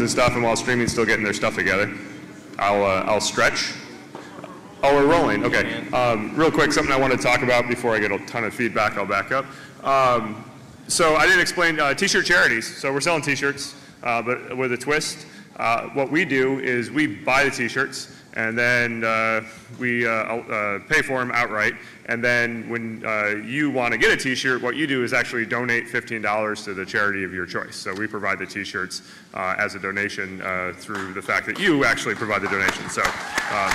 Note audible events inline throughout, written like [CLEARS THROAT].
and stuff, and while streaming's still getting their stuff together, I'll, uh, I'll stretch. Oh, we're rolling. Okay. Um, real quick, something I want to talk about before I get a ton of feedback. I'll back up. Um, so I didn't explain uh, t-shirt charities. So we're selling t-shirts, uh, but with a twist. Uh, what we do is we buy the t-shirts and then uh, we uh, uh, pay for them outright. And then when uh, you want to get a t-shirt, what you do is actually donate $15 to the charity of your choice. So we provide the t-shirts uh, as a donation uh, through the fact that you actually provide the donation. So. Um,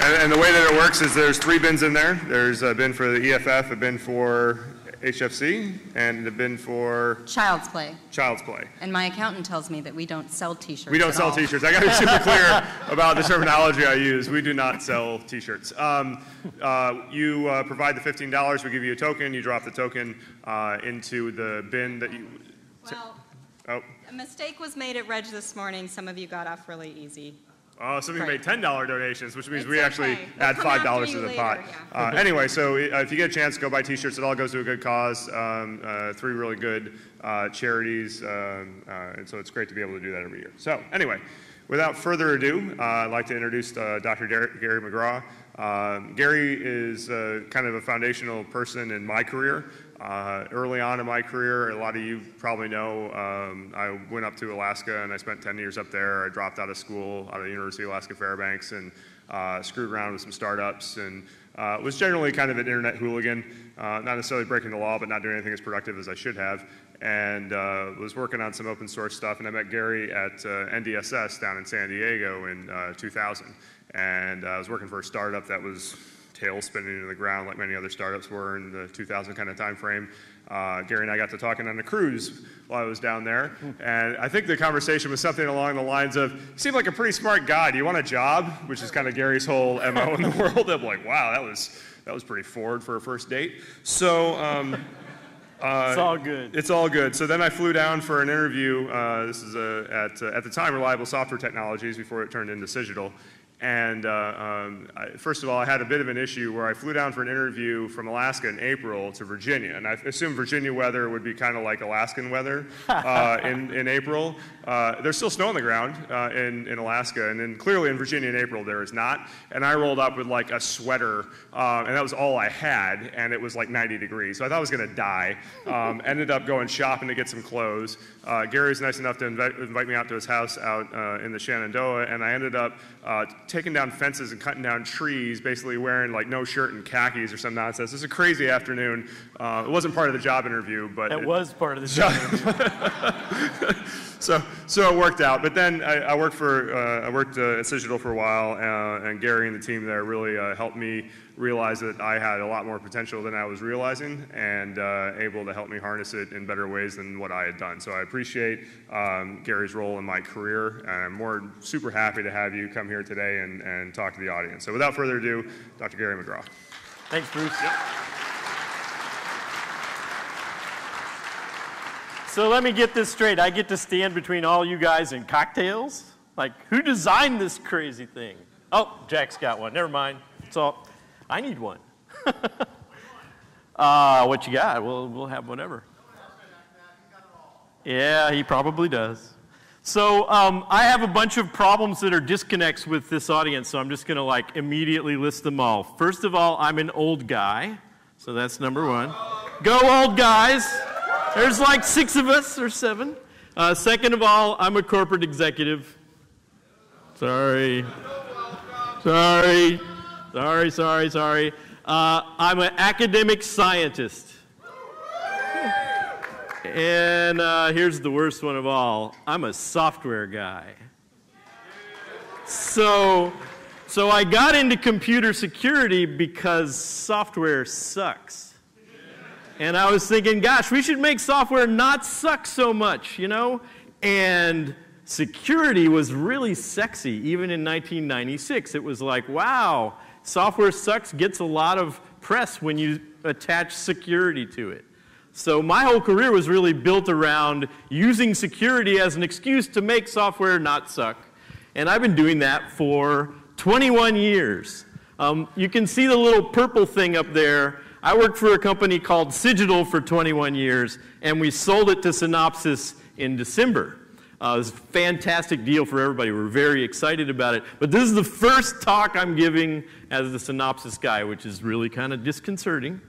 and, and, the way that it works is there's three bins in there. There's a bin for the EFF, a bin for HFC and a bin for Child's Play. Child's Play. And my accountant tells me that we don't sell T-shirts. We don't sell T-shirts. I got to be super clear [LAUGHS] about the terminology I use. We do not sell T-shirts. Um, uh, you uh, provide the $15. We give you a token. You drop the token uh, into the bin that you. Well, oh. a mistake was made at Reg this morning. Some of you got off really easy. Oh, some of you made $10 donations, which means it's we actually okay. add $5 to the later, pot. Yeah. Uh, anyway, so uh, if you get a chance, go buy t-shirts. It all goes to a good cause. Um, uh, three really good uh, charities, um, uh, and so it's great to be able to do that every year. So anyway, without further ado, uh, I'd like to introduce Dr. Gary McGraw. Um, Gary is kind of a foundational person in my career. Uh, early on in my career, a lot of you probably know, um, I went up to Alaska and I spent 10 years up there. I dropped out of school, out of the University of Alaska Fairbanks, and uh, screwed around with some startups and uh, was generally kind of an internet hooligan, uh, not necessarily breaking the law, but not doing anything as productive as I should have. And uh, was working on some open source stuff, and I met Gary at uh, NDSS down in San Diego in 2000. And I was working for a startup that was tail spinning into the ground like many other startups were in the 2000 kind of time frame. Uh, Gary and I got to talking on a cruise while I was down there, and I think the conversation was something along the lines of, "You seem like a pretty smart guy. Do you want a job?" Which is kind of Gary's whole mo [LAUGHS] in the world. I'm like, "Wow, that was that was pretty forward for a first date." So. Um, [LAUGHS] uh, it's all good. It's all good. So then I flew down for an interview. Uh, this is a, at, uh, at the time Reliable Software Technologies before it turned into Cigital. And uh, um, I, first of all, I had a bit of an issue where I flew down for an interview from Alaska in April to Virginia. And I assumed Virginia weather would be kind of like Alaskan weather uh, [LAUGHS] in, in April. Uh, there's still snow on the ground uh, in, in Alaska. And then clearly in Virginia in April, there is not. And I rolled up with like a sweater, uh, and that was all I had. And it was like 90 degrees. So I thought I was going to die. Um, ended up going shopping to get some clothes. Uh, Gary was nice enough to invite, invite me out to his house out in the Shenandoah. And I ended up taking down fences and cutting down trees, basically wearing like no shirt and khakis or some nonsense. It was a crazy afternoon. Uh, it wasn't part of the job interview, but it, it was part of the [LAUGHS] job. interview. [LAUGHS] so, so it worked out. But then I, I worked for uh, I worked uh, at Cigital for a while, uh, and Gary and the team there really uh, helped me realize that I had a lot more potential than I was realizing, and uh, able to help me harness it in better ways than what I had done. So I appreciate um, Gary's role in my career, and I'm more super happy to have you come here today and, and talk to the audience. So without further ado, Dr. Gary McGraw. Thanks, Bruce. Yep. So let me get this straight. I get to stand between all you guys and cocktails? Like, who designed this crazy thing? Oh, Jack's got one. Never mind. It's all. I need one. [LAUGHS] uh, what you got? We'll, we'll have whatever. Yeah, he probably does. So um, I have a bunch of problems that are disconnects with this audience, so I'm just going to like immediately list them all. First of all, I'm an old guy, so that's number one. Go old guys. There's like six of us or seven. Uh, second of all, I'm a corporate executive. Sorry. Sorry. Sorry, sorry, sorry. Uh, I'm an academic scientist. And uh, here's the worst one of all I'm a software guy. So, so I got into computer security because software sucks. And I was thinking, gosh, we should make software not suck so much, you know? And security was really sexy, even in 1996. It was like, wow, software sucks gets a lot of press when you attach security to it. So my whole career was really built around using security as an excuse to make software not suck. And I've been doing that for 21 years. Um, you can see the little purple thing up there. I worked for a company called Cigital for 21 years, and we sold it to Synopsys in December. Uh, it was a fantastic deal for everybody. We're very excited about it. But this is the first talk I'm giving as the Synopsys guy, which is really kind of disconcerting.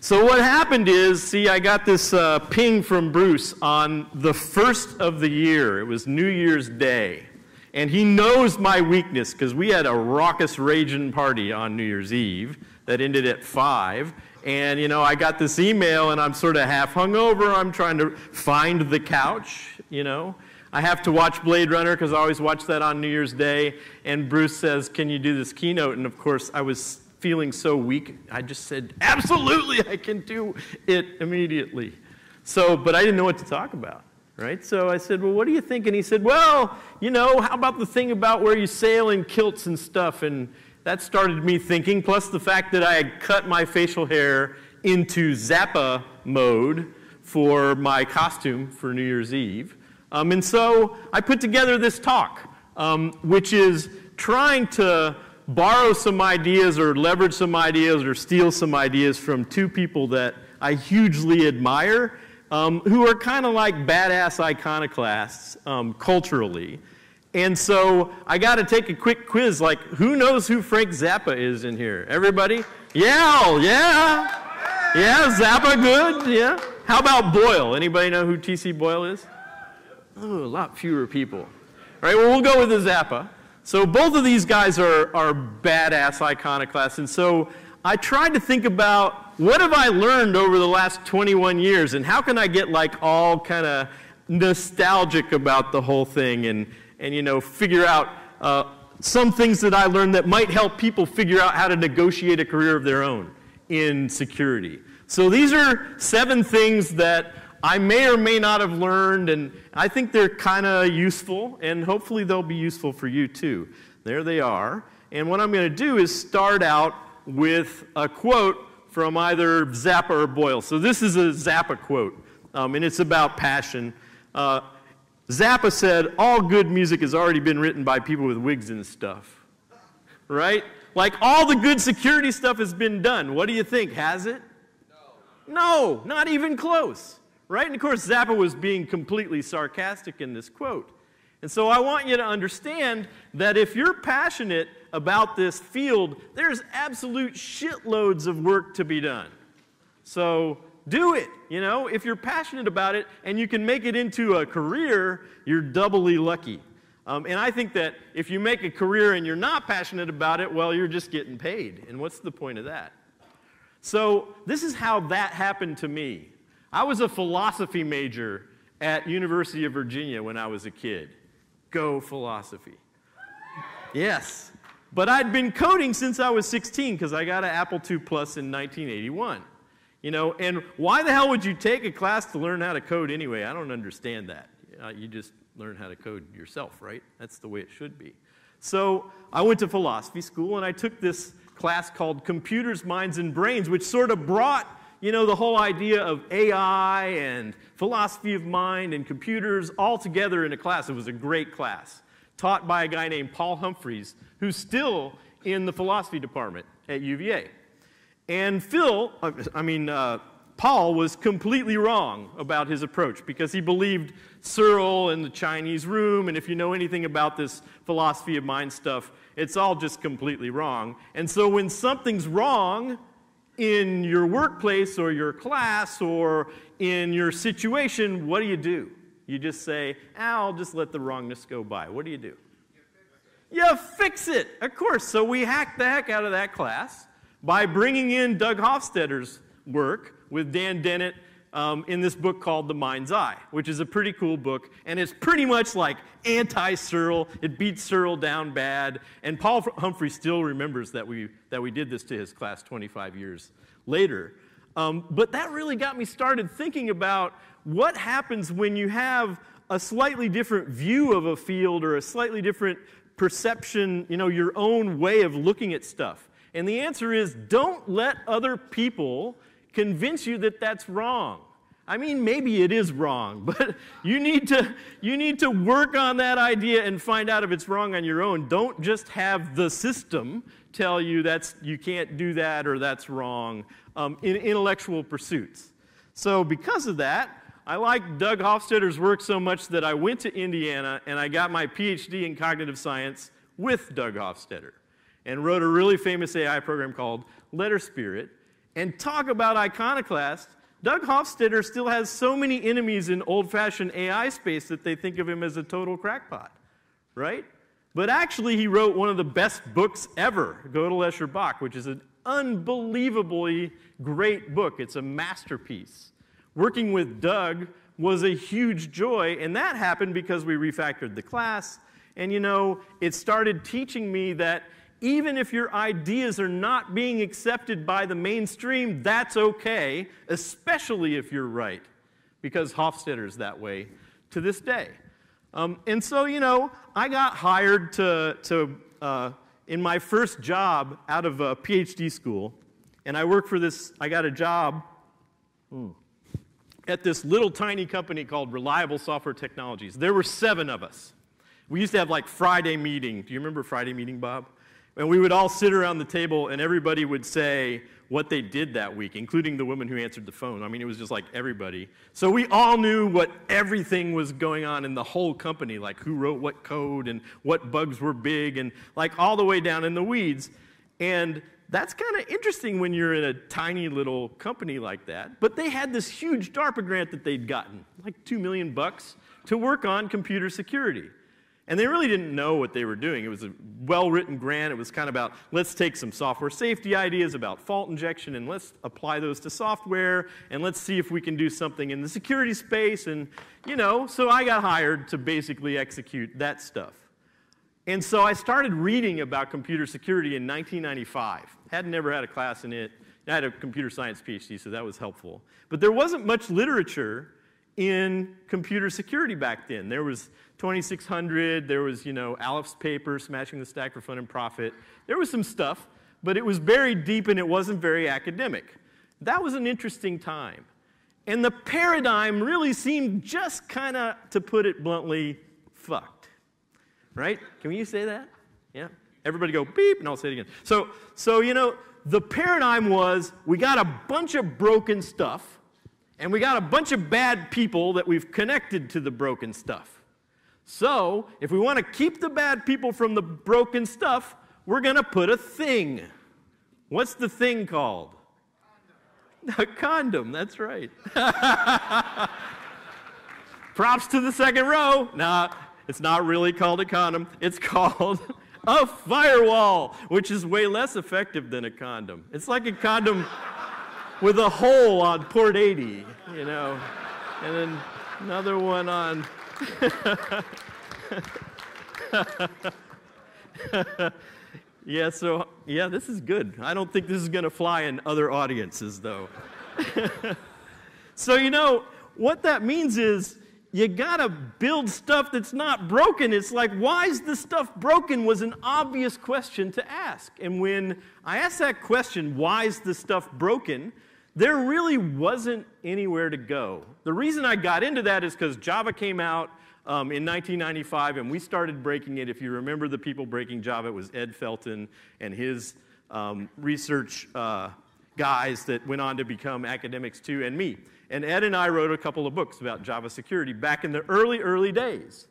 So, what happened is see, I got this uh, ping from Bruce on the first of the year. It was New Year's Day. And he knows my weakness because we had a raucous, raging party on New Year's Eve that ended at 5. And, you know, I got this email and I'm sort of half hungover. I'm trying to find the couch, you know. I have to watch Blade Runner because I always watch that on New Year's Day. And Bruce says, Can you do this keynote? And of course, I was feeling so weak, I just said, Absolutely, I can do it immediately. So, but I didn't know what to talk about, right? So I said, Well, what do you think? And he said, Well, you know, how about the thing about where you sail in kilts and stuff? And that started me thinking, plus the fact that I had cut my facial hair into Zappa mode for my costume for New Year's Eve. Um, and so I put together this talk, um, which is trying to borrow some ideas or leverage some ideas or steal some ideas from two people that I hugely admire, um, who are kind of like badass iconoclasts um, culturally. And so I got to take a quick quiz like, who knows who Frank Zappa is in here? Everybody? Yeah, yeah. Yeah, Zappa, good, yeah. How about Boyle? Anybody know who T.C. Boyle is? Oh, a lot fewer people. Right, well, we'll go with the Zappa. So both of these guys are, are badass iconoclasts. And so I tried to think about what have I learned over the last 21 years and how can I get like all kind of nostalgic about the whole thing and, and, you know, figure out uh, some things that I learned that might help people figure out how to negotiate a career of their own in security. So these are seven things that I may or may not have learned, and I think they're kind of useful, and hopefully they'll be useful for you too. There they are. And what I'm going to do is start out with a quote from either Zappa or Boyle. So this is a Zappa quote, um, and it's about passion. Uh, Zappa said, All good music has already been written by people with wigs and stuff. Right? Like all the good security stuff has been done. What do you think? Has it? No. No, not even close. Right? And of course, Zappa was being completely sarcastic in this quote. And so I want you to understand that if you're passionate about this field, there's absolute shitloads of work to be done. So do it. You know, if you're passionate about it and you can make it into a career, you're doubly lucky. Um, and I think that if you make a career and you're not passionate about it, well, you're just getting paid. And what's the point of that? So this is how that happened to me. I was a philosophy major at University of Virginia when I was a kid. Go philosophy. Yes. But I'd been coding since I was 16 because I got an Apple II Plus in 1981. You know, and why the hell would you take a class to learn how to code anyway? I don't understand that. Uh, you just learn how to code yourself, right? That's the way it should be. So I went to philosophy school and I took this class called Computers, Minds, and Brains, which sort of brought, you know, the whole idea of AI and philosophy of mind and computers all together in a class. It was a great class, taught by a guy named Paul Humphreys, who's still in the philosophy department at UVA. And Phil, I mean, uh, Paul was completely wrong about his approach because he believed Searle in the Chinese room, and if you know anything about this philosophy of mind stuff, it's all just completely wrong. And so when something's wrong in your workplace or your class or in your situation, what do you do? You just say, I'll just let the wrongness go by. What do you do? You fix it, of course. So we hacked the heck out of that class by bringing in Doug Hofstadter's work with Dan Dennett um, in this book called The Mind's Eye, which is a pretty cool book. And it's pretty much like anti Searle. It beats Searle down bad. And Paul Humphrey still remembers that we, that we did this to his class 25 years later. Um, but that really got me started thinking about what happens when you have a slightly different view of a field or a slightly different perception, you know, your own way of looking at stuff. And the answer is don't let other people convince you that that's wrong. I mean, maybe it is wrong, [LAUGHS] but you need to, you need to work on that idea and find out if it's wrong on your own. Don't just have the system tell you that's, you can't do that or that's wrong um, in intellectual pursuits. So, because of that, I like Doug Hofstadter's work so much that I went to Indiana and I got my PhD in cognitive science with Doug Hofstadter and wrote a really famous AI program called Letter Spirit. And talk about iconoclast. Doug Hofstadter still has so many enemies in old fashioned AI space that they think of him as a total crackpot, right? But actually, he wrote one of the best books ever, Gödel Escher Bach, which is an unbelievably great book. It's a masterpiece. Working with Doug was a huge joy, and that happened because we refactored the class. And you know, it started teaching me that even if your ideas are not being accepted by the mainstream, that's okay, especially if you're right, because Hofstadter's that way to this day. Um, and so, you know, I got hired to, to uh, in my first job out of a PhD school, and I worked for this, I got a job hmm, at this little tiny company called Reliable Software Technologies. There were seven of us. We used to have like Friday meeting. Do you remember Friday meeting, Bob? And we would all sit around the table and everybody would say what they did that week, including the woman who answered the phone. I mean, it was just like everybody. So we all knew what everything was going on in the whole company, like who wrote what code and what bugs were big and like all the way down in the weeds. And that's kind of interesting when you're in a tiny little company like that. But they had this huge DARPA grant that they'd gotten, like 2 million bucks, to work on computer security. And they really didn't know what they were doing. It was a well written grant. It was kind of about let's take some software safety ideas about fault injection and let's apply those to software and let's see if we can do something in the security space. And, you know, so I got hired to basically execute that stuff. And so I started reading about computer security in 1995. Had never had a class in it. I had a computer science PhD, so that was helpful. But there wasn't much literature in computer security back then. There was 2600, there was, you know, Alepht's paper, Smashing the Stack for Fun and Profit. There was some stuff, but it was buried deep and it wasn't very academic. That was an interesting time. And the paradigm really seemed just kind of, to put it bluntly, fucked. Right? Can you say that? Yeah? Everybody go beep, and I'll say it again. So, so you know, the paradigm was we got a bunch of broken stuff and we got a bunch of bad people that we've connected to the broken stuff. So, if we want to keep the bad people from the broken stuff, we're going to put a thing. What's the thing called? A condom, [LAUGHS] that's right. [LAUGHS] Props to the second row. Nah, it's not really called a condom, it's called [LAUGHS] a firewall, which is way less effective than a condom. It's like a condom with a hole on port 80, you know, and then another one on. [LAUGHS] yeah, so, yeah, this is good. I don't think this is going to fly in other audiences, though. [LAUGHS] so, you know, what that means is you got to build stuff that's not broken. It's like, why is this stuff broken? was an obvious question to ask. And when I asked that question, why is this stuff broken? There really wasn't anywhere to go. The reason I got into that is because Java came out um, in 1995 and we started breaking it. If you remember the people breaking Java, it was Ed Felten and his um, research uh, guys that went on to become academics too, and me. And Ed and I wrote a couple of books about Java security back in the early, early days.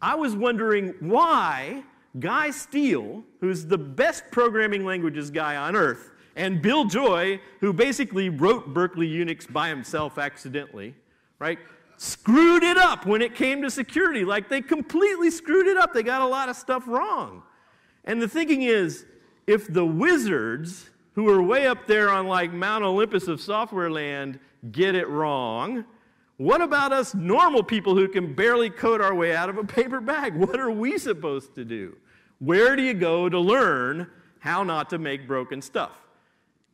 I was wondering why Guy Steele, who's the best programming languages guy on earth, and Bill Joy, who basically wrote Berkeley Unix by himself accidentally, right? Screwed it up when it came to security. Like they completely screwed it up. They got a lot of stuff wrong. And the thinking is if the wizards who are way up there on like Mount Olympus of software land get it wrong, what about us normal people who can barely code our way out of a paper bag? What are we supposed to do? Where do you go to learn how not to make broken stuff?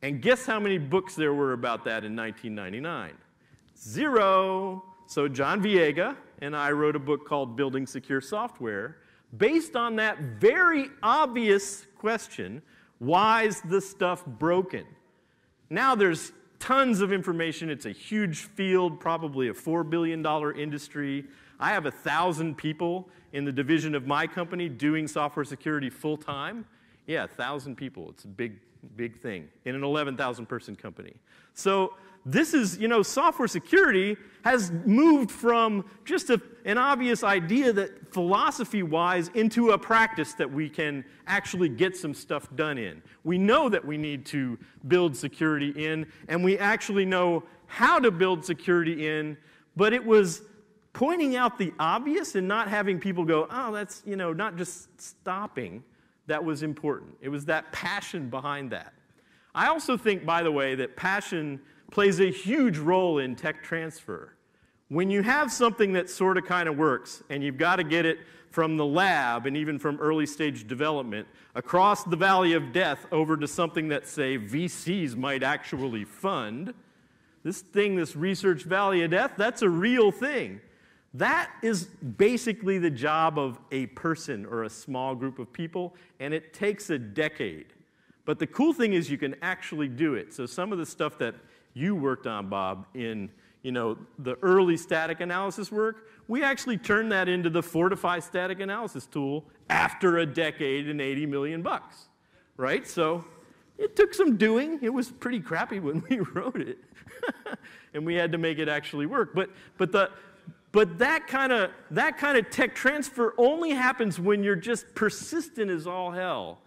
And guess how many books there were about that in 1999? Zero. So John Viega and I wrote a book called Building Secure Software based on that very obvious question why is the stuff broken? Now there's tons of information. It's a huge field, probably a $4 billion industry. I have a thousand people in the division of my company doing software security full time. Yeah, a thousand people. It's a big, big thing in an 11,000 person company. So this is, you know, software security has moved from just a, an obvious idea that philosophy wise into a practice that we can actually get some stuff done in. We know that we need to build security in, and we actually know how to build security in, but it was pointing out the obvious and not having people go, oh, that's, you know, not just stopping that was important. It was that passion behind that. I also think, by the way, that passion plays a huge role in tech transfer. When you have something that sort of kind of works and you've got to get it from the lab and even from early stage development across the valley of death over to something that, say, VCs might actually fund, this thing, this research valley of death, that's a real thing. That is basically the job of a person or a small group of people, and it takes a decade. But the cool thing is you can actually do it. So some of the stuff that you worked on, Bob, in you know, the early static analysis work, we actually turned that into the Fortify static analysis tool after a decade and 80 million bucks, right? So it took some doing. It was pretty crappy [LAUGHS] when we wrote it, [LAUGHS] and we had to make it actually work. But, but, the, but that kind of that kind of tech transfer only happens when you're just persistent as all hell.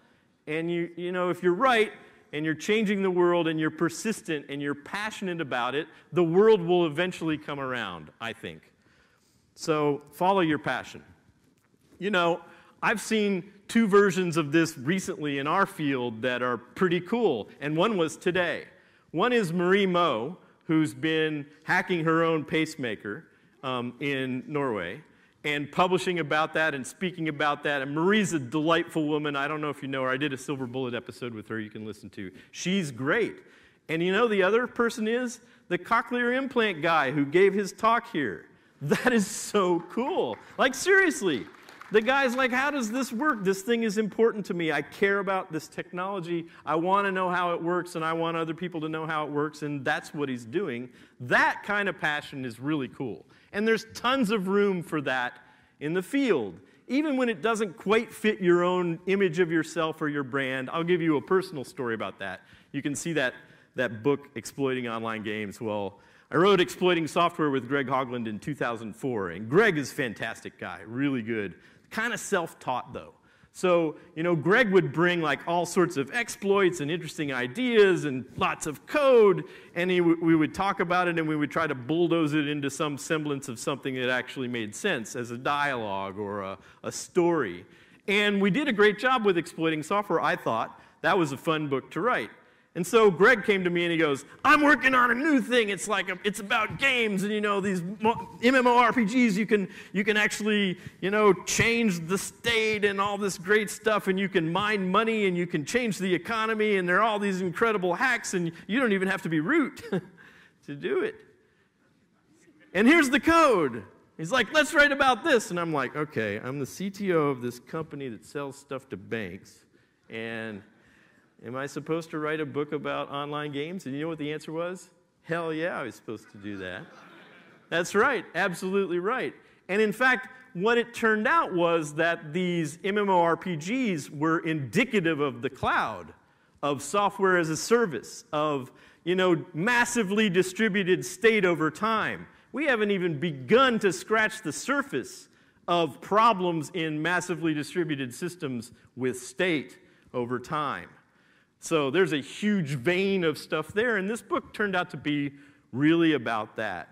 And you, you know, if you're right, and you're changing the world and you're persistent and you're passionate about it, the world will eventually come around, I think. So follow your passion. You know, I've seen two versions of this recently in our field that are pretty cool, and one was today. One is Marie Moe, who's been hacking her own pacemaker um, in Norway and publishing about that and speaking about that. And Marie's a delightful woman. I don't know if you know her. I did a Silver Bullet episode with her you can listen to. She's great. And you know the other person is? The cochlear implant guy who gave his talk here. That is so cool. Like, seriously. The guy's like, How does this work? This thing is important to me. I care about this technology. I want to know how it works, and I want other people to know how it works, and that's what he's doing. That kind of passion is really cool. And there's tons of room for that in the field. Even when it doesn't quite fit your own image of yourself or your brand, I'll give you a personal story about that. You can see that, that book, Exploiting Online Games. Well, I wrote Exploiting Software with Greg Hoglund in 2004, and Greg is a fantastic guy, really good. Kind of self taught, though. So, you know, Greg would bring like all sorts of exploits and interesting ideas and lots of code, and he we would talk about it and we would try to bulldoze it into some semblance of something that actually made sense as a dialogue or a, a story. And we did a great job with exploiting software, I thought. That was a fun book to write. And so Greg came to me and he goes, I'm working on a new thing. It's like, a, it's about games and, you know, these MMORPGs, you can, you can actually, you know, change the state and all this great stuff and you can mine money and you can change the economy and there are all these incredible hacks and you don't even have to be root [LAUGHS] to do it. And here's the code. He's like, let's write about this. And I'm like, okay, I'm the CTO of this company that sells stuff to banks. And Am I supposed to write a book about online games? And you know what the answer was? Hell yeah, I was supposed to do that. That's right, absolutely right. And in fact, what it turned out was that these MMORPGs were indicative of the cloud, of software as a service, of you know, massively distributed state over time. We haven't even begun to scratch the surface of problems in massively distributed systems with state over time. So there's a huge vein of stuff there, and this book turned out to be really about that.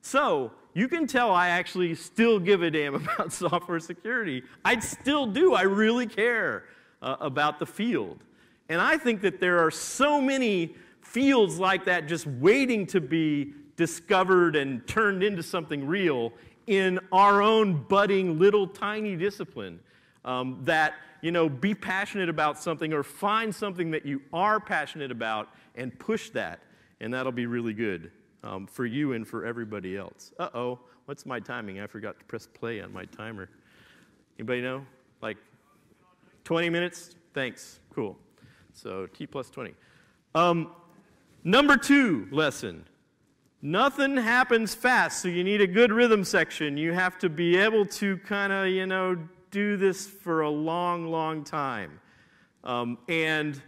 So you can tell I actually still give a damn [LAUGHS] about software security. I still do. I really care uh, about the field. And I think that there are so many fields like that just waiting to be discovered and turned into something real in our own budding little tiny discipline um, that you know, be passionate about something or find something that you are passionate about and push that, and that'll be really good um, for you and for everybody else. Uh oh, what's my timing? I forgot to press play on my timer. Anybody know? Like 20 minutes? Thanks. Cool. So T plus 20. Um, number two lesson. Nothing happens fast, so you need a good rhythm section. You have to be able to kind of, you know, do this for a long, long time. Um, and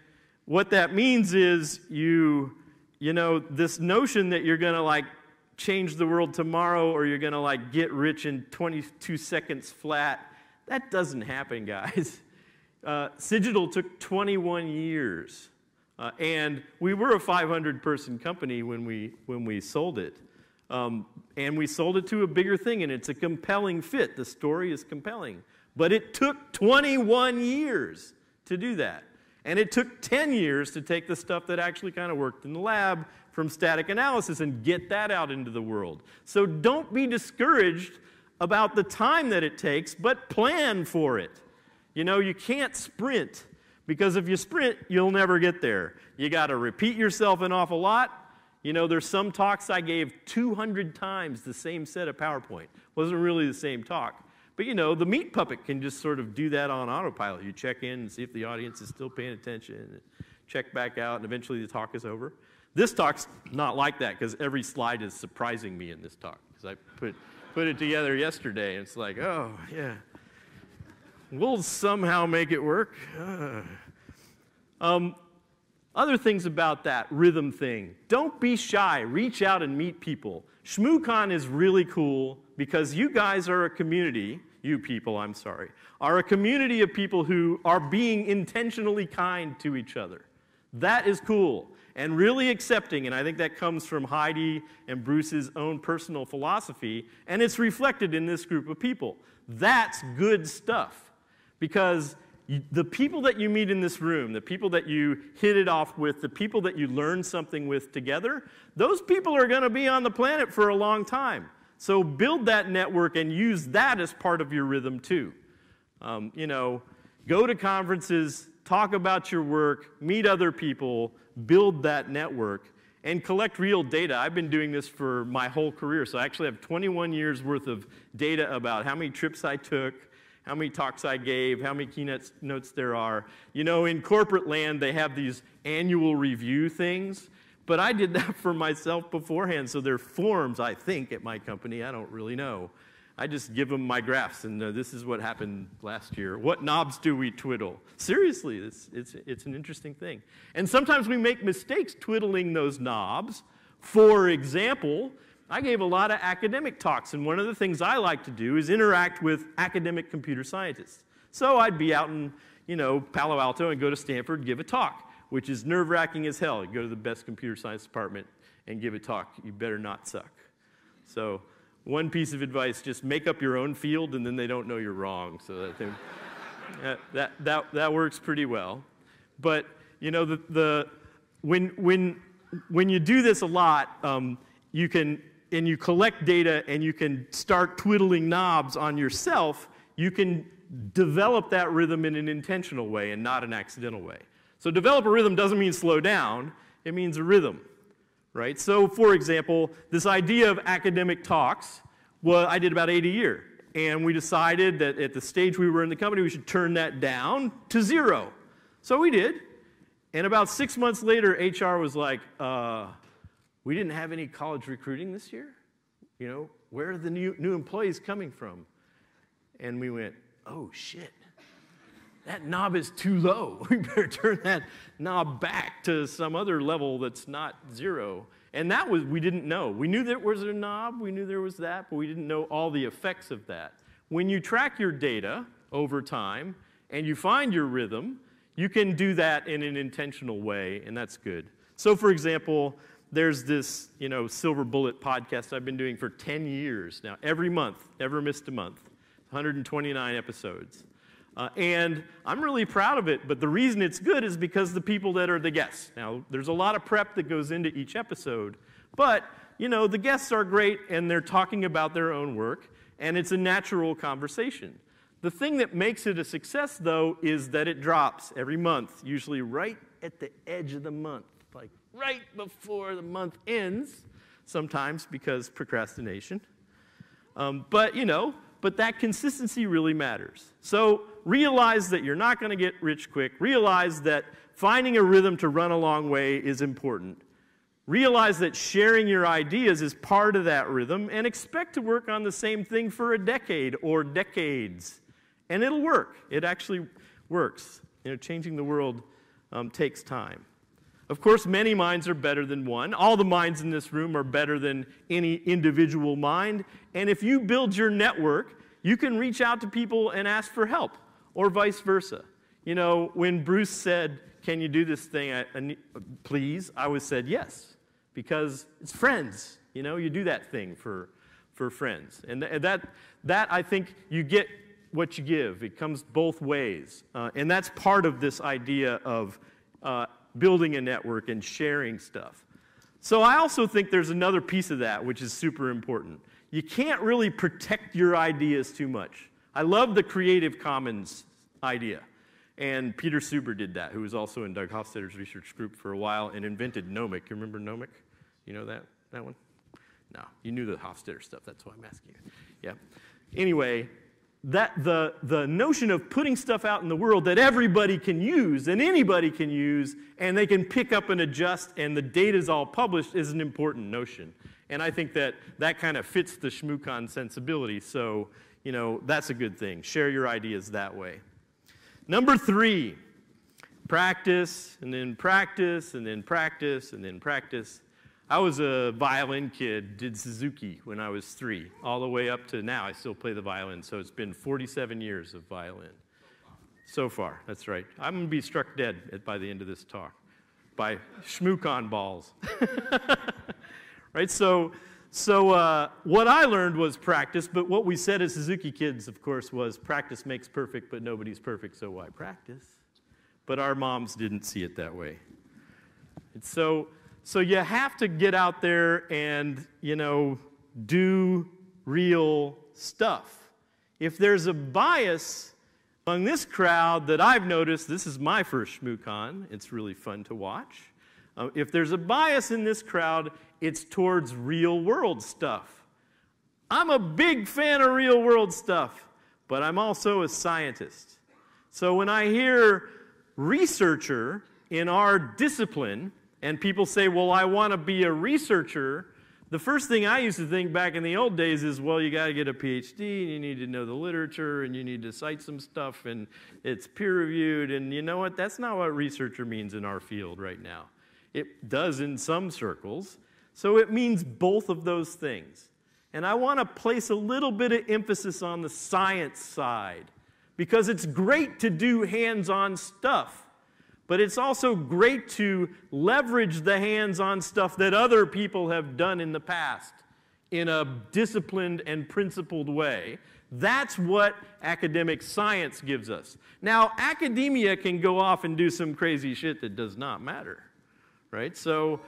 what that means is you, you know, this notion that you're going to like change the world tomorrow or you're going to like get rich in 22 seconds flat, that doesn't happen, [LAUGHS] guys. Uh, Cigital took 21 years. Uh, and we were a 500 person company when we, when we sold it. Um, and we sold it to a bigger thing, and it's a compelling fit. The story is compelling. But it took 21 years to do that. And it took 10 years to take the stuff that actually kind of worked in the lab from static analysis and get that out into the world. So don't be discouraged about the time that it takes, but plan for it. You know, you can't sprint because if you sprint, you'll never get there. You got to repeat yourself an awful lot. You know, there's some talks I gave 200 times the same set of PowerPoint. Wasn't really the same talk. But you know, the meat puppet can just sort of do that on autopilot. You check in and see if the audience is still paying attention, check back out, and eventually the talk is over. This talk's not like that because every slide is surprising me in this talk because I put, put it together yesterday and it's like, oh, yeah, we'll somehow make it work. Uh. Um, other things about that rhythm thing don't be shy, reach out and meet people. ShmooCon is really cool because you guys are a community you people, I'm sorry, are a community of people who are being intentionally kind to each other. That is cool and really accepting, and I think that comes from Heidi and Bruce's own personal philosophy, and it's reflected in this group of people. That's good stuff because the people that you meet in this room, the people that you hit it off with, the people that you learn something with together, those people are going to be on the planet for a long time. So build that network and use that as part of your rhythm too. Um, you know, go to conferences, talk about your work, meet other people, build that network, and collect real data. I've been doing this for my whole career, so I actually have 21 years worth of data about how many trips I took, how many talks I gave, how many keynotes notes there are. You know, in corporate land, they have these annual review things. But I did [LAUGHS] that for myself beforehand, so there are forms, I think, at my company. I don't really know. I just give them my graphs, and uh, this is what happened last year. What knobs do we twiddle? Seriously, it's, it's, it's an interesting thing. And sometimes we make mistakes twiddling those knobs. For example, I gave a lot of academic talks, and one of the things I like to do is interact with academic computer scientists. So I'd be out in, you know, Palo Alto and go to Stanford, give a talk which is nerve wracking as hell. You go to the best computer science department and give a talk. You better not suck. So, one piece of advice just make up your own field and then they don't know you're wrong. So, that, they, [LAUGHS] that, that, that works pretty well. But, you know, the, the, when, when, when you do this a lot, um, you can, and you collect data and you can start twiddling knobs on yourself, you can develop that rhythm in an intentional way and not an accidental way. So develop a rhythm doesn't mean slow down, it means a rhythm, right? So for example, this idea of academic talks, well, I did about 80 a year. And we decided that at the stage we were in the company, we should turn that down to zero. So we did. And about six months later, HR was like, uh, we didn't have any college recruiting this year. You know, where are the new, new employees coming from? And we went, oh shit that knob is too low. [LAUGHS] We better turn that knob back to some other level that's not zero. And that was, we didn't know. We knew there was a knob, we knew there was that, but we didn't know all the effects of that. When you track your data over time and you find your rhythm, you can do that in an intentional way, and that's good. So, for example, there's this, you know, Silver Bullet podcast I've been doing for 10 years now, every month, never missed a month, 129 episodes. Uh, and I'm really proud of it, but the reason it's good is because the people that are the guests. Now, there's a lot of prep that goes into each episode, but, you know, the guests are great and they're talking about their own work, and it's a natural conversation. The thing that makes it a success, though, is that it drops every month, usually right at the edge of the month, like right before the month ends, sometimes because procrastination. Um, but, you know, but that consistency really matters. So realize that you're not going to get rich quick. Realize that finding a rhythm to run a long way is important. Realize that sharing your ideas is part of that rhythm and expect to work on the same thing for a decade or decades. And it'll work. It actually works. You know, changing the world um, takes time. Of course, many minds are better than one. All the minds in this room are better than any individual mind. And if you build your network, you can reach out to people and ask for help, or vice versa. You know, when Bruce said, Can you do this thing, I, I, please? I always said yes, because it's friends. You know, you do that thing for, for friends. And th- that, that, I think, you get what you give. It comes both ways. Uh, and that's part of this idea of uh, building a network and sharing stuff. So I also think there's another piece of that which is super important. You can't really protect your ideas too much. I love the Creative Commons idea. And Peter Suber did that, who was also in Doug Hofstadter's research group for a while and invented Nomic. You remember Nomic? You know that, that one? No, you knew the Hofstadter stuff. That's why I'm asking you. Yeah. Anyway, that the, the notion of putting stuff out in the world that everybody can use and anybody can use and they can pick up and adjust and the data is all published is an important notion. And I think that that kind of fits the shmoocon sensibility. So, you know, that's a good thing. Share your ideas that way. Number three, practice and then practice and then practice and then practice. I was a violin kid, did Suzuki when I was three, all the way up to now. I still play the violin, so it's been 47 years of violin. So far, that's right. I'm going to be struck dead at, by the end of this talk by shmoocon balls. [LAUGHS] right? So, so uh, what I learned was practice, but what we said as Suzuki kids, of course, was practice makes perfect, but nobody's perfect, so why practice? But our moms didn't see it that way. And so so you have to get out there and, you know, do real stuff. If there's a bias among this crowd that I've noticed, this is my first shmoocon, it's really fun to watch. Uh, if there's a bias in this crowd, it's towards real world stuff. I'm a big fan of real world stuff, but I'm also a scientist. So when I hear researcher in our discipline, and people say, Well, I want to be a researcher, the first thing I used to think back in the old days is, Well, you got to get a PhD, and you need to know the literature, and you need to cite some stuff, and it's peer reviewed. And you know what? That's not what researcher means in our field right now. It does in some circles. So it means both of those things. And I want to place a little bit of emphasis on the science side because it's great to do hands on stuff. But it's also great to leverage the hands on stuff that other people have done in the past in a disciplined and principled way. That's what academic science gives us. Now, academia can go off and do some crazy shit that does not matter, right? So,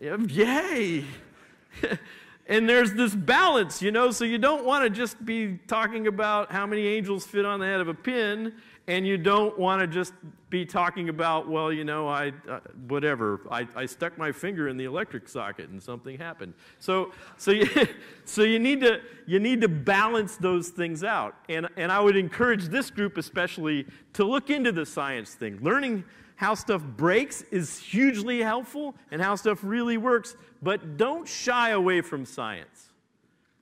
yay! [LAUGHS] and there's this balance, you know, so you don't want to just be talking about how many angels fit on the head of a pin and you don't want to just be talking about, well, you know, I, uh, whatever, I, I stuck my finger in the electric socket and something happened. So, so, you, [LAUGHS] so you, need to, you need to balance those things out. And, and I would encourage this group especially to look into the science thing. Learning how stuff breaks is hugely helpful and how stuff really works, but don't shy away from science.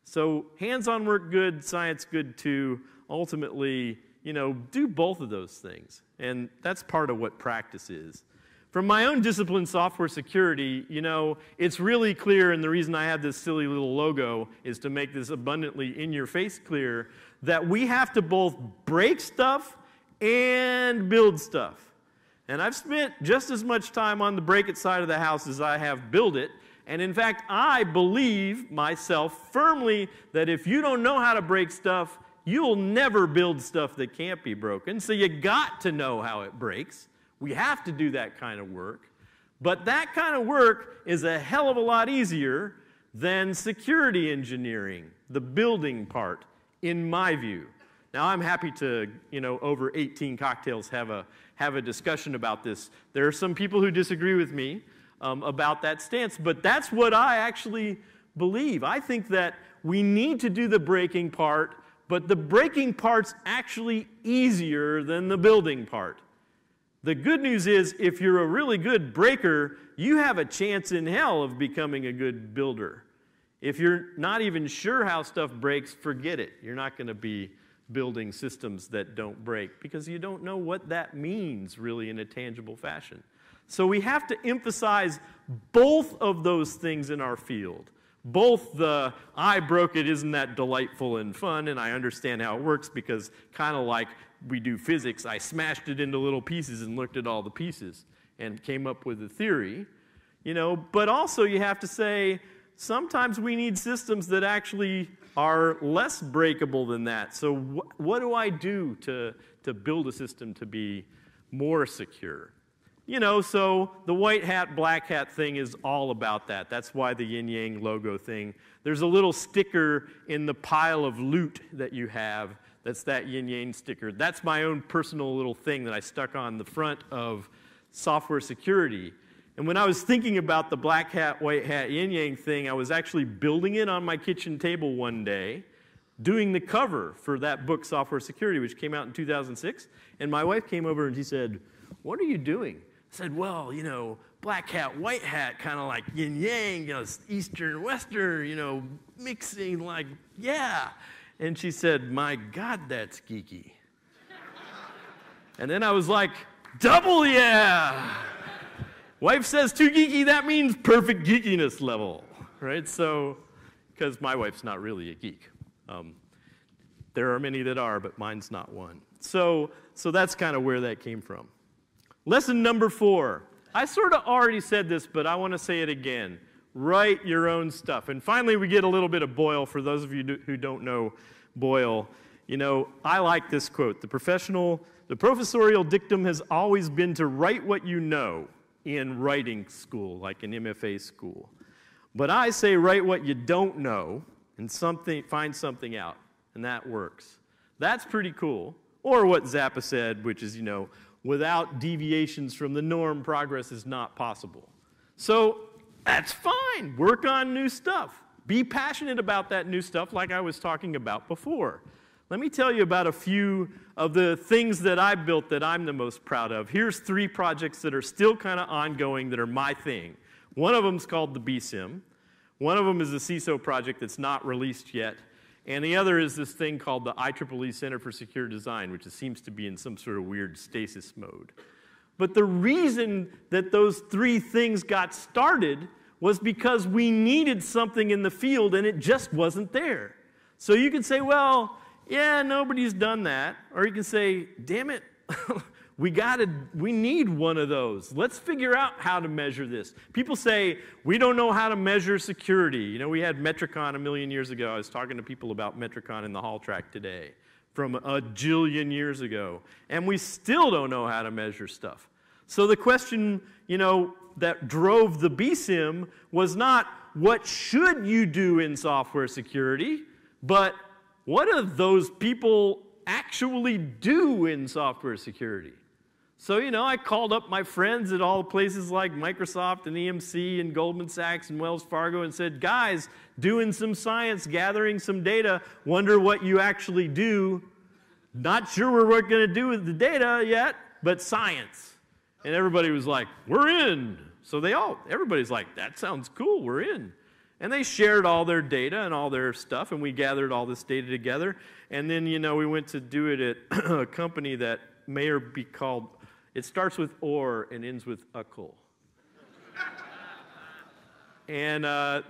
So, hands on work good, science good too. Ultimately, you know, do both of those things. And that's part of what practice is. From my own discipline, software security, you know, it's really clear, and the reason I have this silly little logo is to make this abundantly in your face clear that we have to both break stuff and build stuff. And I've spent just as much time on the break it side of the house as I have build it. And in fact, I believe myself firmly that if you don't know how to break stuff, You'll never build stuff that can't be broken, so you got to know how it breaks. We have to do that kind of work. But that kind of work is a hell of a lot easier than security engineering, the building part, in my view. Now, I'm happy to, you know, over 18 cocktails have a, have a discussion about this. There are some people who disagree with me um, about that stance, but that's what I actually believe. I think that we need to do the breaking part but the breaking part's actually easier than the building part. The good news is, if you're a really good breaker, you have a chance in hell of becoming a good builder. If you're not even sure how stuff breaks, forget it. You're not going to be building systems that don't break because you don't know what that means really in a tangible fashion. So we have to emphasize both of those things in our field. Both the I broke it, isn't that delightful and fun, and I understand how it works because kind of like we do physics, I smashed it into little pieces and looked at all the pieces and came up with a theory, you know, but also you have to say sometimes we need systems that actually are less breakable than that. So wh- what do I do to, to build a system to be more secure? You know, so the white hat, black hat thing is all about that. That's why the yin yang logo thing. There's a little sticker in the pile of loot that you have that's that yin yang sticker. That's my own personal little thing that I stuck on the front of software security. And when I was thinking about the black hat, white hat, yin yang thing, I was actually building it on my kitchen table one day, doing the cover for that book, Software Security, which came out in 2006. And my wife came over and she said, What are you doing? I said, well, you know, black hat, white hat, kind of like yin yang, you know, eastern, western, you know, mixing, like, yeah. And she said, my God, that's geeky. and then I was like, double yeah. Wife says too geeky, that means perfect geekiness level, right? So, because my wife's not really a geek. Um, there are many that are, but mine's not one. So, so that's kind of where that came from. Lesson number four. I sort of already said this, but I want to say it again. Write your own stuff. And finally, we get a little bit of Boyle for those of you who don't know Boyle. You know, I like this quote. The professional, the professorial dictum has always been to write what you know in writing school, like an MFA school. But I say write what you don't know and something, find something out, and that works. That's pretty cool. Or what Zappa said, which is, you know, without deviations from the norm, progress is not possible. So that's fine. Work on new stuff. Be passionate about that new stuff, like I was talking about before. Let me tell you about a few of the things that I built that I'm the most proud of. Here's three projects that are still kind of ongoing that are my thing. One of them is called the BSIMM. One of them is the CISO project that's not released yet. And the other is this thing called the IEEE Center for Secure Design, which seems to be in some sort of weird stasis mode. But the reason that those three things got started was because we needed something in the field and it just wasn't there. So you could say, well, yeah, nobody's done that. Or you can say, damn it, [LAUGHS] We got to we need one of those. Let's figure out how to measure this. People say we don't know how to measure security. You know, we had Metricon a million years ago. I was talking to people about Metricon in the hall track today from a jillion years ago, and we still don't know how to measure stuff. So the question, you know, that drove the BSIMM was not what should you do in software security, but what do those people actually do in software security? So, you know, I called up my friends at all places like Microsoft and EMC and Goldman Sachs and Wells Fargo and said, guys, doing some science, gathering some data, wonder what you actually do. Not sure what we're going to do with the data yet, but science. And everybody was like, we're in. So they all, everybody's like, that sounds cool, we're in. And they shared all their data and all their stuff, and we gathered all this data together. And then, you know, we went to do it at [CLEARS THROAT] a company that may or be called it starts with or and ends with uckle. and uh,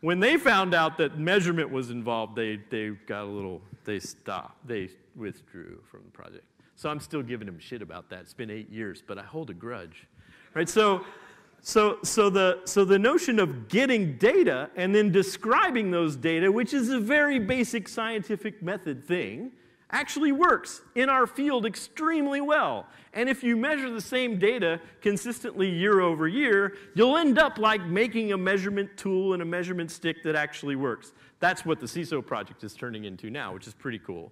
when they found out that measurement was involved, they, they got a little, they stopped, they withdrew from the project. So I'm still giving them shit about that. It's been eight years, but I hold a grudge. Right? So, so, so, the, so the notion of getting data and then describing those data, which is a very basic scientific method thing, actually works in our field extremely well. And if you measure the same data consistently year over year, you'll end up like making a measurement tool and a measurement stick that actually works. That's what the CISO project is turning into now, which is pretty cool.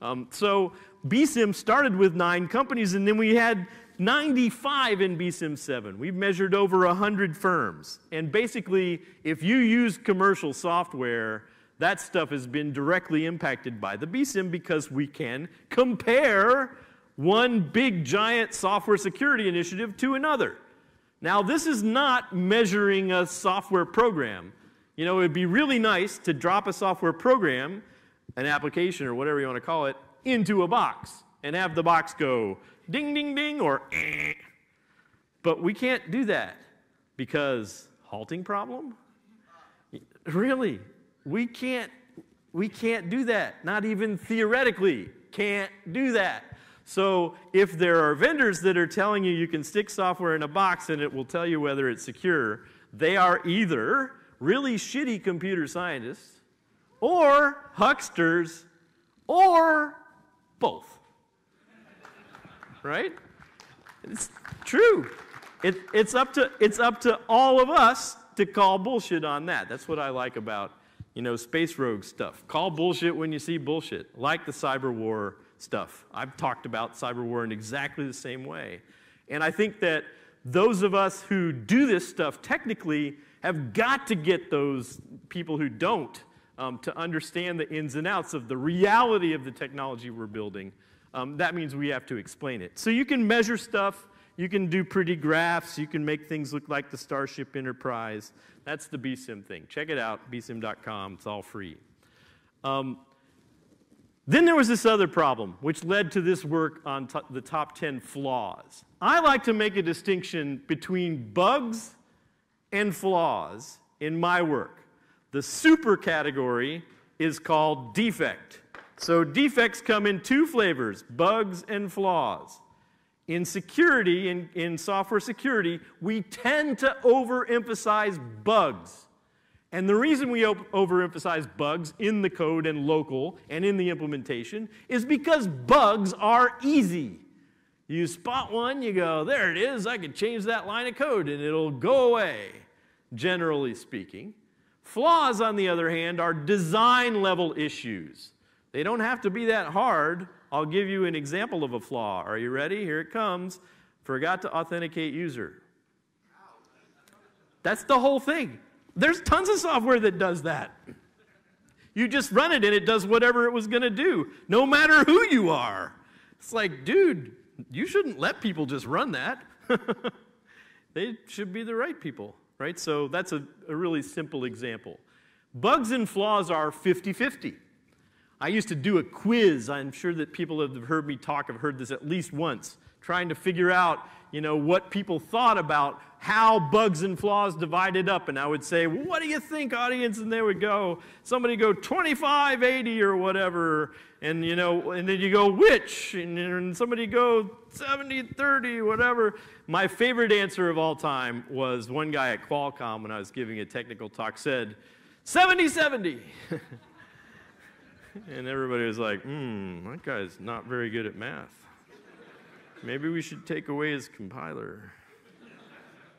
Um, so BSIMM started with nine companies, and then we had 95 in BSIMM 7. We've measured over 100 firms. And basically, if you use commercial software, that stuff has been directly impacted by the BSIMM because we can compare one big giant software security initiative to another. Now, this is not measuring a software program. You know, it would be really nice to drop a software program, an application or whatever you want to call it, into a box and have the box go ding, ding, ding, or eh. [CLEARS THROAT] But we can't do that because halting problem? Really? We can't we can't do that. Not even theoretically can't do that. So if there are vendors that are telling you you can stick software in a box and it will tell you whether it's secure, they are either really shitty computer scientists or hucksters or both. right? It's true. It, it's, up to, it's up to all of us to call bullshit on that. That's what I like about, you know, space rogue stuff. Call bullshit when you see bullshit, like the cyber war stuff. I've talked about cyber war in exactly the same way. And I think that those of us who do this stuff technically have got to get those people who don't um, to understand the ins and outs of the reality of the technology we're building. Um, that means we have to explain it. So you can measure stuff, you can do pretty graphs, you can make things look like the Starship Enterprise. That's the BSIMM thing. Check it out, bsimm.com, it's all free. Um, then there was this other problem, which led to this work on the top 10 flaws. I like to make a distinction between bugs and flaws in my work. The super category is called defect. So defects come in two flavors bugs and flaws. In security, in, in software security, we tend to overemphasize bugs. And the reason we overemphasize bugs in the code and local and in the implementation is because bugs are easy. You spot one, you go, there it is, I can change that line of code and it'll go away, generally speaking. Flaws, on the other hand, are design level issues. They don't have to be that hard. I'll give you an example of a flaw. Are you ready? Here it comes. Forgot to authenticate user. That's the whole thing. There's tons of software that does that. You just run it and it does whatever it was going to do, no matter who you are. It's like, dude, you shouldn't let people just run that. [LAUGHS] they should be the right people, right? So that's a, a really simple example. Bugs and flaws are 50 50. I used to do a quiz. I'm sure that people have heard me talk, have heard this at least once, trying to figure out you know, what people thought about how bugs and flaws divided up. And I would say, what do you think, audience? And they would go, somebody go 25, 80 or whatever. And, you know, and then you go, which? And, and somebody go 70, 30, whatever. My favorite answer of all time was one guy at Qualcomm when I was giving a technical talk said, 70, 70. [LAUGHS] and everybody was like, hmm, that guy's not very good at math. Maybe we should take away his compiler.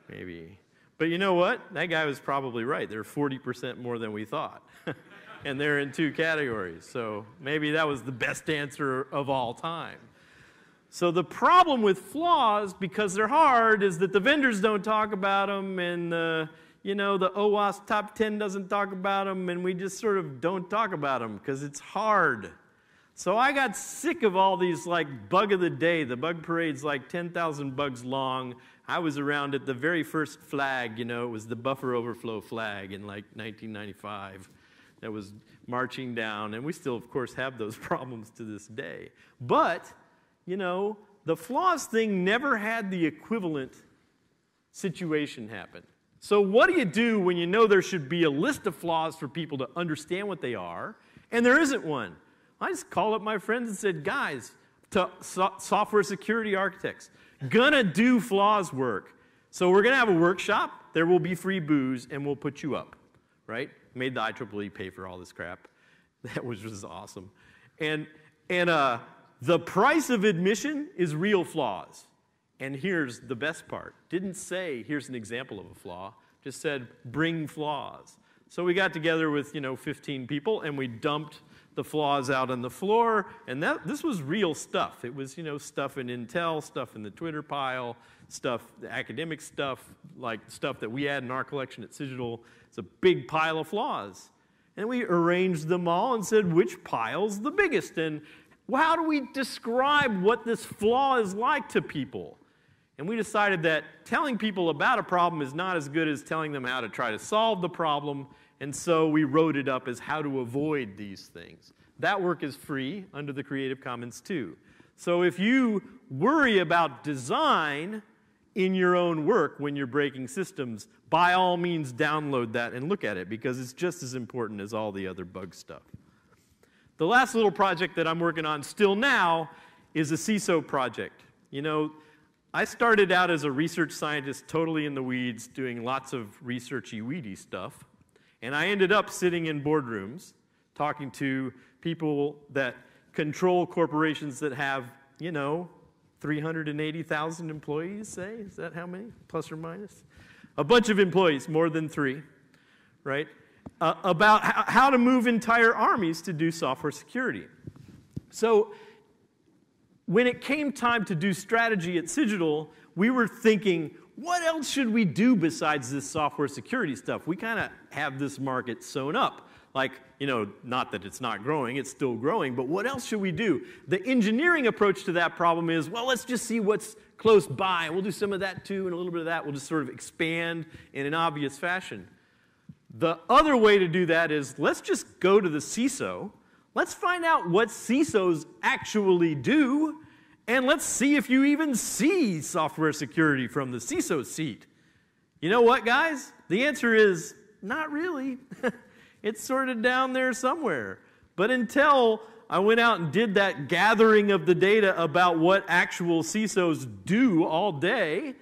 Maybe. But you know what? That guy was probably right. They're 40% more than we thought. [LAUGHS] and they're in two categories. So maybe that was the best answer of all time. So the problem with flaws, because they're hard, is that the vendors don't talk about them, and the, you know the OWASP top 10 doesn't talk about them, and we just sort of don't talk about them because it's hard. So I got sick of all these like bug of the day. The bug parade's like 10,000 bugs long. I was around at the very first flag, you know, it was the buffer overflow flag in like 1995 that was marching down. And we still, of course, have those [LAUGHS] problems to this day. But, you know, the flaws thing never had the equivalent situation happen. So, what do you do when you know there should be a list of flaws for people to understand what they are, and there isn't one? I just called up my friends and said, guys, to so- software security architects, gonna do flaws work. So we're gonna have a workshop. There will be free booze, and we'll put you up, right? Made the IEEE pay for all this crap. [LAUGHS] That was just awesome. And and uh, the price of admission is real flaws. And here's the best part. Didn't say here's an example of a flaw. Just said bring flaws. So we got together with you know 15 people and we dumped the flaws out on the floor. And that, this was real stuff. It was, you know, stuff in Intel, stuff in the Twitter pile, stuff, academic stuff, like stuff that we had in our collection at Cigital. It's a big pile of flaws. And we arranged them all and said, which pile's the biggest? And how do we describe what this flaw is like to people? And we decided that telling people about a problem is not as good as telling them how to try to solve the problem. And so we wrote it up as how to avoid these things. That work is free under the Creative Commons too. So if you worry about design in your own work when you're breaking systems, by all means download that and look at it because it's just as important as all the other bug stuff. The last little project that I'm working on still now is a CISO project. You know, I started out as a research scientist, totally in the weeds, doing lots of researchy, weedy stuff. And I ended up sitting in boardrooms talking to people that control corporations that have, you know, 380,000 employees, say? Is that how many? Plus or minus? A bunch of employees, more than three, right? Uh, about how to move entire armies to do software security. So, when it came time to do strategy at Cigital, we were thinking, what else should we do besides this software security stuff? We kind of have this market sewn up. Like, you know, not that it's not growing, it's still growing, but what else should we do? The engineering approach to that problem is, well, let's just see what's close by. We'll do some of that too, and a little bit of that. We'll just sort of expand in an obvious fashion. The other way to do that is let's just go to the CISO. Let's find out what CISOs actually do, and let's see if you even see software security from the CISO seat. You know what, guys? The answer is not really. [LAUGHS] It's sort of down there somewhere. But until I went out and did that gathering of the data about what actual CISOs do all day,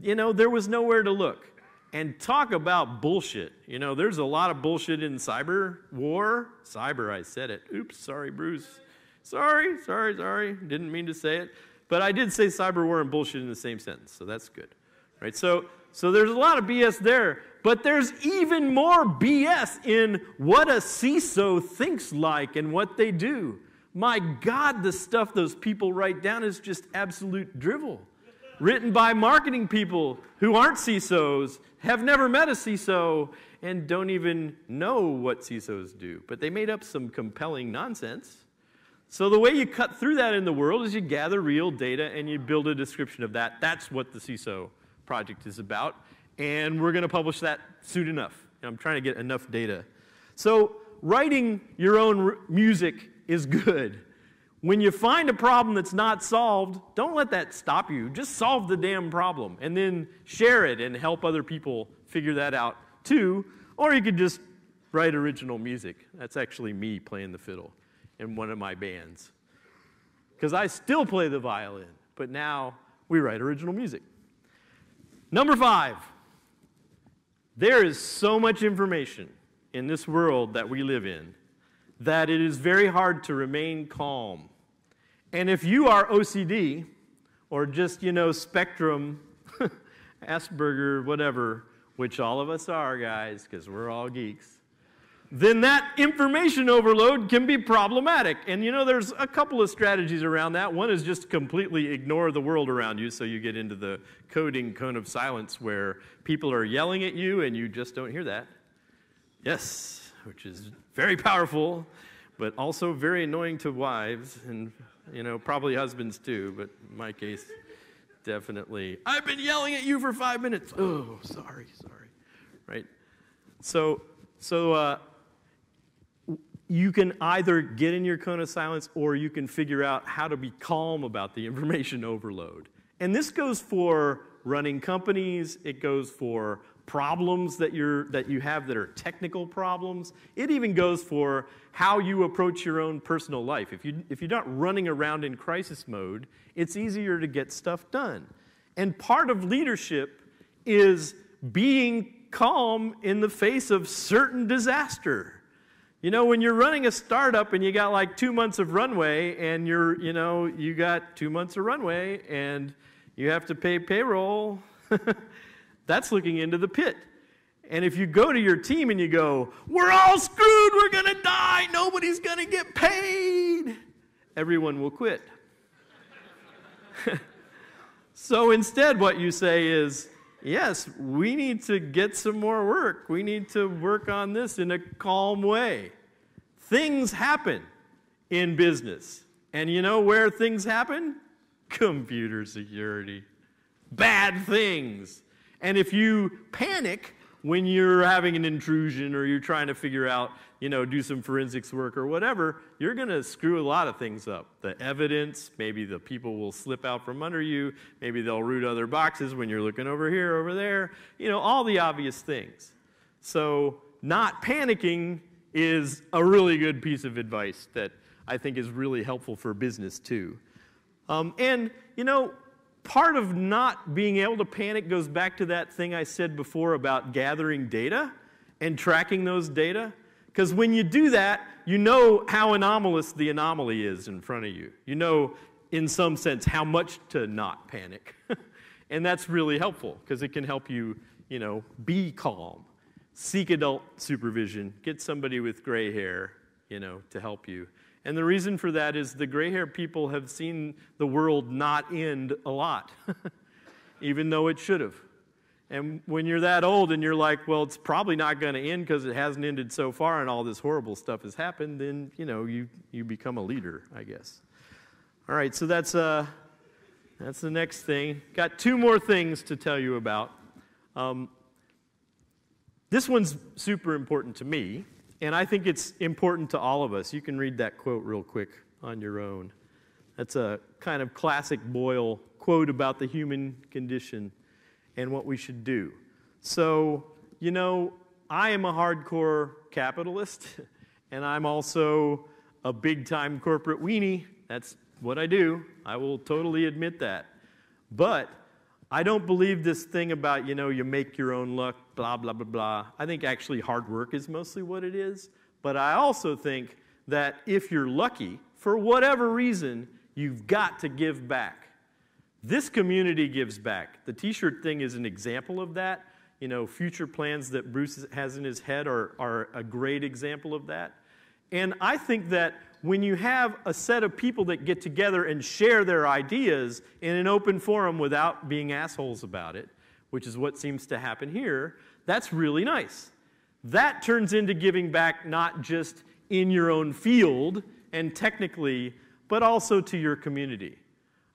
you know, there was nowhere to look. And talk about bullshit. You know, there's a lot of bullshit in cyber war. Cyber, I said it. Oops, sorry, Bruce. Sorry, sorry, sorry. Didn't mean to say it. But I did say cyber war and bullshit in the same sentence, so that's good. Right? So, so there's a lot of BS there. But there's even more BS in what a CISO thinks like and what they do. My God, the stuff those people write down is just absolute drivel. Written by marketing people who aren't CISOs, have never met a CISO, and don't even know what CISOs do. But they made up some compelling nonsense. So, the way you cut through that in the world is you gather real data and you build a description of that. That's what the CISO project is about and we're going to publish that soon enough. I'm trying to get enough data. So, writing your own music is good. When you find a problem that's not solved, don't let that stop you. Just solve the damn problem and then share it and help other people figure that out too. Or you could just write original music. That's actually me playing the fiddle in one of my bands. Because I still play the violin, but now we write original music. Number five, there is so much information in this world that we live in that it is very hard to remain calm. And if you are OCD or just, you know, spectrum, [LAUGHS] Asperger, whatever, which all of us are, guys, because we're all geeks, then that information overload can be problematic. And you know, there's a couple of strategies around that. One is just completely ignore the world around you so you get into the coding cone of silence where people are yelling at you and you just don't hear that. Yes, which is very powerful, but also very annoying to wives and, you know, probably husbands too, but in my case, definitely. I've been yelling at you for five minutes. Oh, sorry, sorry. Right? So, so, uh, you can either get in your cone of silence or you can figure out how to be calm about the [LAUGHS] information overload. And this goes for running companies, it goes for problems that, you're, that you have that are technical problems. It even goes for how you approach your own personal life. If, you, if you're not running around in crisis mode, it's easier to get stuff done. And part of leadership is being calm in the face of certain disaster. You know, when you're running a startup and you got like two months of runway and you're, you know, you got two months of runway and you have to pay payroll, [LAUGHS] that's looking into the pit. And if you go to your team and you go, we're all screwed, we're going to die, nobody's going to get paid, everyone will quit. [LAUGHS] so instead, what you say is, yes, we need to get some more work. We need to work on this in a calm way. Things happen in business. And you know where things happen? Computer security. Bad things. And if you panic when you're having an intrusion or you're trying to figure out you know, do some forensics work or whatever, you're going to screw a lot of things up. The evidence, maybe the people will slip out from under you, maybe they'll root other boxes when you're looking over here, over there, you know, all the obvious things. So, not panicking is a really good piece of advice that I think is really helpful for business too. Um, and, you know, part of not being able to panic goes back to that thing I said before about gathering data and tracking those data. Because when you do that, you know how anomalous the anomaly is in front of you. You know, in some sense, how much to not panic. [LAUGHS] and that's really helpful because it can help you, you know, be calm. Seek adult supervision. Get somebody with gray hair, you know, to help you. And the reason for that is the gray hair people have seen the world not end a lot, [LAUGHS] even though it should have. And when you're that old and you're like, well, it's probably not going to end because it hasn't ended so far and all this horrible stuff has happened, then, you know, you, you become a leader, I guess. All right, so that's, uh, that's the next thing. Got two more things to tell you about. Um, this one's super important to me, and I think it's important to all of us. You can read that quote real quick on your own. That's a kind of classic Boyle quote about the human condition and what we should do. So, you know, I am a hardcore capitalist, [LAUGHS] and I'm also a big time corporate weenie. That's what I do. I will totally admit that. But I don't believe this thing about, you know, you make your own luck, blah, blah, blah, blah. I think actually hard work is mostly what it is. But I also think that if you're lucky, for whatever reason, you've got to give back. This community gives back. The t shirt thing is an example of that. You know, future plans that Bruce has in his head are, are a great example of that. And I think that when you have a set of people that get together and share their ideas in an open forum without being assholes about it, which is what seems to happen here, that's really nice. That turns into giving back not just in your own field and technically, but also to your community.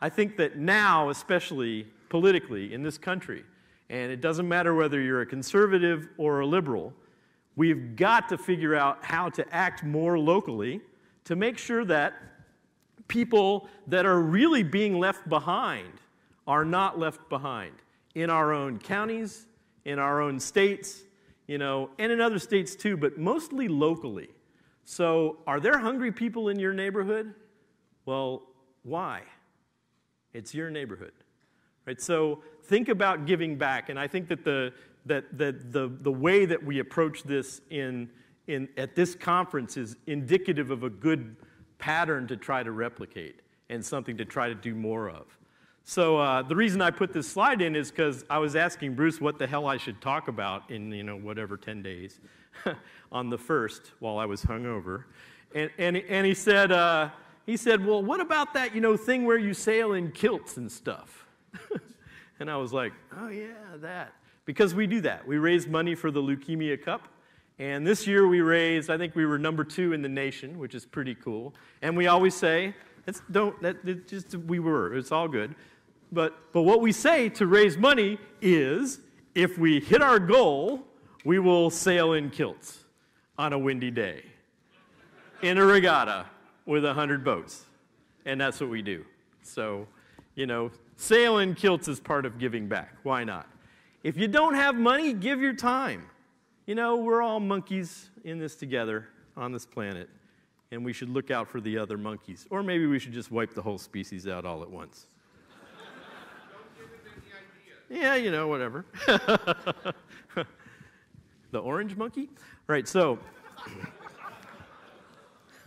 I think that now, especially politically in this country, and it doesn't matter whether you're a conservative or a liberal, we've got to figure out how to act more locally to make sure that people that are really being left behind are not left behind in our own counties, in our own states, you know, and in other states too, but mostly locally. So, are there hungry people in your neighborhood? Well, why? It's your neighborhood. Right? So think about giving back. And I think that the, that, that the, the way that we approach this in, in, at this conference is indicative of a good pattern to try to replicate and something to try to do more of. So uh, the reason I put this slide in is because I was asking Bruce what the hell I should talk about in you know whatever 10 days [LAUGHS] on the first while I was hungover, and and, and he said uh, he said, Well, what about that, you know, thing where you sail in kilts and stuff? [LAUGHS] and I was like, Oh, yeah, that. Because we do that. We raise money for the Leukemia Cup. And this year we raised, I think we were number two in the nation, which is pretty cool. And we always say, it's, don't, that, it just, we were, it's all good. But, but what we say to raise money is if we hit our goal, we will sail in kilts on a windy day in a regatta with 100 boats. And that's what we do. So, you know, sailing kilts is part of giving back. Why not? If you don't have money, give your time. You know, we're all monkeys in this together on this planet, and we should look out for the other monkeys. Or maybe we should just wipe the whole species out all at once. yeah, you know, whatever. [LAUGHS] the orange monkey? Right, so.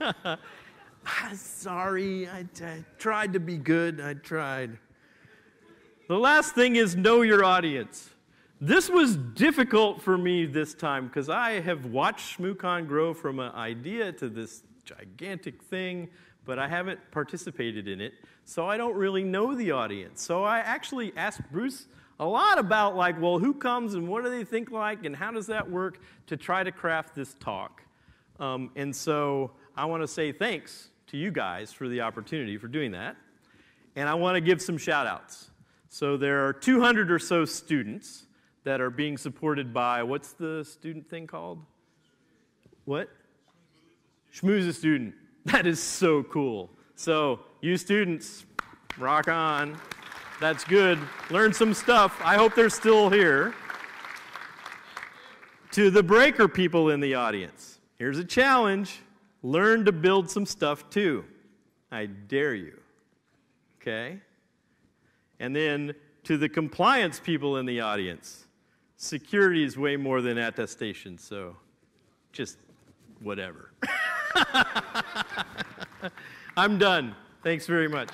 [LAUGHS] Sorry, I, I tried to be good. I tried. The last thing is know your audience. This was difficult for me this time because I have watched ShmooCon grow from an idea to this gigantic thing, but I haven't participated in it, so I don't really know the audience. So I actually asked Bruce a lot about, like, well, who comes and what do they think like and how does that work to try to craft this talk. Um, and so I want to say thanks to you guys for the opportunity for doing that. And I want to give some shout outs. So there are 200 or so students that are being supported by what's the student thing called? What? Schmooze student. That is so cool. So, you students, rock on. That's good. Learn some stuff. I hope they're still here. To the breaker people in the audience, here's a challenge learn to build some stuff too. I dare you. Okay? And then to the compliance people in the audience, security is way more than attestation, so just whatever. [LAUGHS] I'm done. Thanks very much.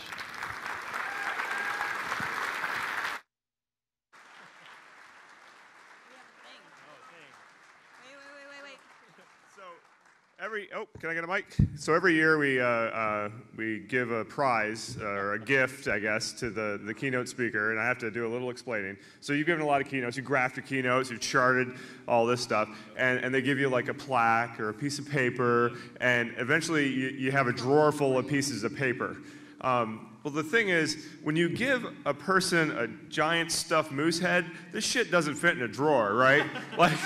Can I get a mic? So every year we uh, uh, we give a prize uh, or a gift, I guess, to the the keynote speaker, and I have to do a little explaining. So you've given a lot of keynotes, you graphed your keynotes, you've charted all this stuff, and, and they give you like a plaque or a piece of paper, and eventually you, you have a drawer full of pieces of paper. Um, well, the thing is, when you give a person a giant stuffed moose head, this shit doesn't fit in a drawer, right? [LAUGHS] like.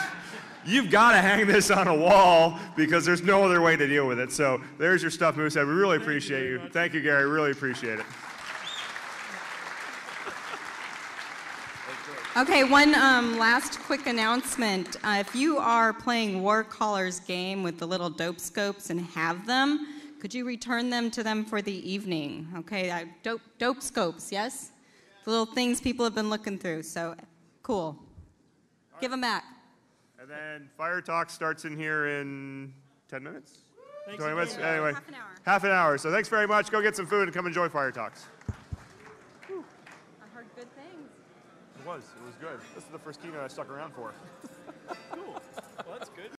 You've got to hang this on a wall because there's no other way to deal with it. So there's your stuff, Moosehead. We really appreciate you. Thank you, Gary. Really appreciate it. Okay, one um, last quick announcement. Uh, if you are playing War Caller's game with the little dope scopes and have them, could you return them to them for the evening? Okay, uh, dope, dope scopes, yes? The little things people have been looking through. So, cool. Give them back. And then Fire Talk starts in here in 10 minutes? Thanks 20 minutes? again, Anyway, Half an hour. half an hour. So thanks very much. Go get some food and come enjoy Fire Talks. I heard good things. It was. It was good. This is the first keynote I stuck around for. Cool. Well, that's good.